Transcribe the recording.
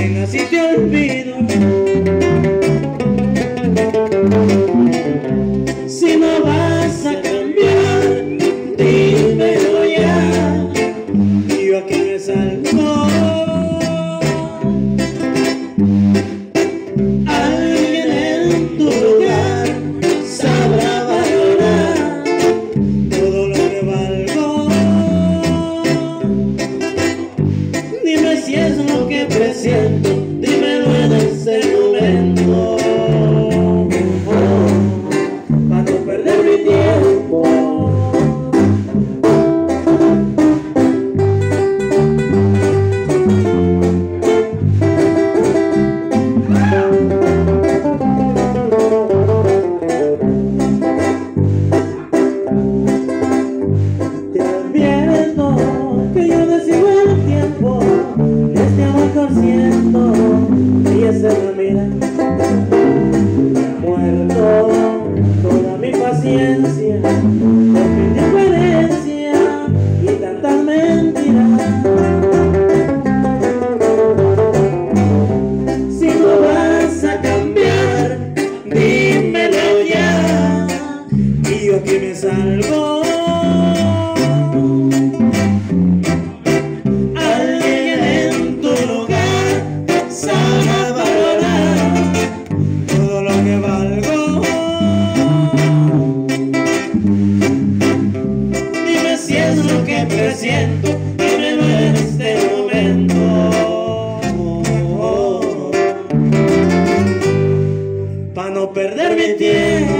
dejas y te olvido. siento se dormirá Muerto toda mi paciencia mi diferencia y tantas mentiras. Si no vas a cambiar, dímelo ya. Y yo que me salgo. Lo que presiento, dímelo en este momento. Pa' no perder mi tiempo.